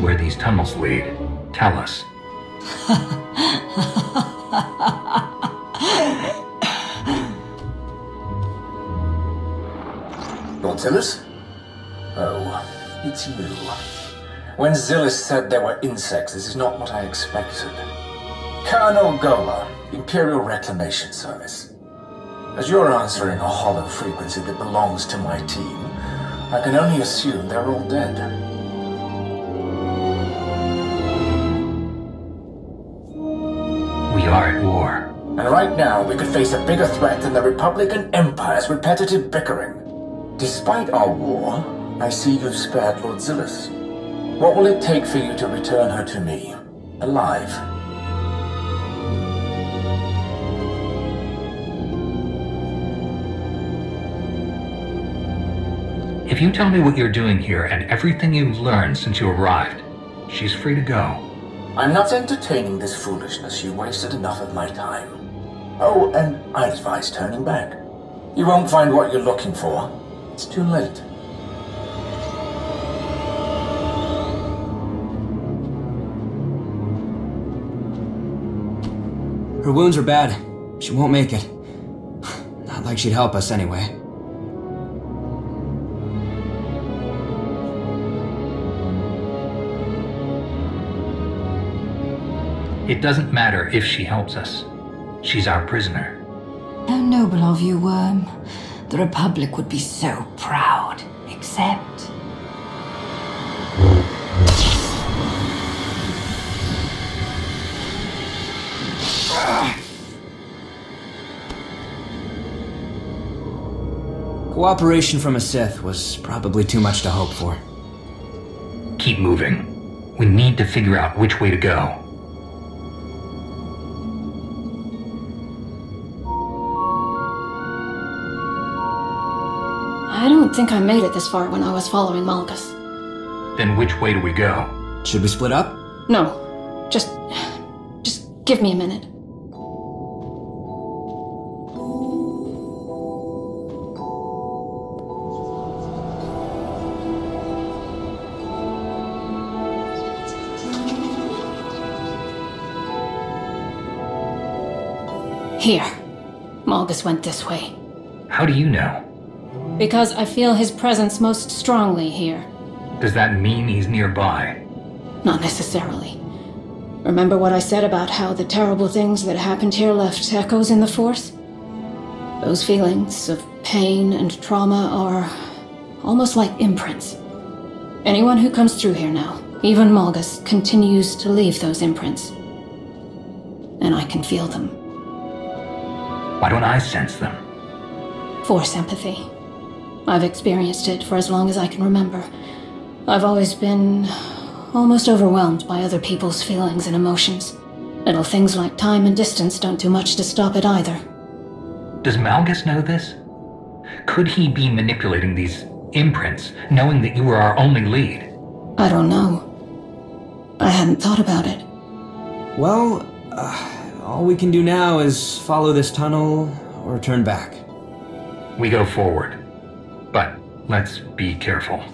Tunnel's lead? Tell us. Lord Zillus? Oh, it's you. When Zillus said there were insects, this is not what I expected. Colonel Gola, Imperial Reclamation Service. As you're answering a holo frequency that belongs to my team, I can only assume they're all dead. We are at war. And right now, we could face a bigger threat than the Republican Empire's repetitive bickering. Despite our war, I see you've spared Lord Zillus. What will it take for you to return her to me, alive? If you tell me what you're doing here and everything you've learned since you arrived, she's free to go. I'm not entertaining this foolishness. You wasted enough of my time. Oh, and I advise turning back. You won't find what you're looking for. It's too late. Her wounds are bad. She won't make it. Not like she'd help us anyway. It doesn't matter if she helps us. She's our prisoner. How noble of you, Worm. The Republic would be so proud. Except... Cooperation from a Sith was probably too much to hope for. Keep moving. We need to figure out which way to go. I don't think I made it this far when I was following Malgus. Then which way do we go? Should we split up? No. Just... just give me a minute. Here. Malgus went this way. How do you know? Because I feel his presence most strongly here. Does that mean he's nearby? Not necessarily. Remember what I said about how the terrible things that happened here left echoes in the Force? Those feelings of pain and trauma are almost like imprints. Anyone who comes through here now, even Malgus, continues to leave those imprints. And I can feel them. Why don't I sense them? Force empathy. I've experienced it for as long as I can remember. I've always been almost overwhelmed by other people's feelings and emotions. Little things like time and distance don't do much to stop it either. Does Malgus know this? Could he be manipulating these imprints, knowing that you were our only lead? I don't know. I hadn't thought about it. Well, uh, all we can do now is follow this tunnel or turn back. We go forward. But let's be careful.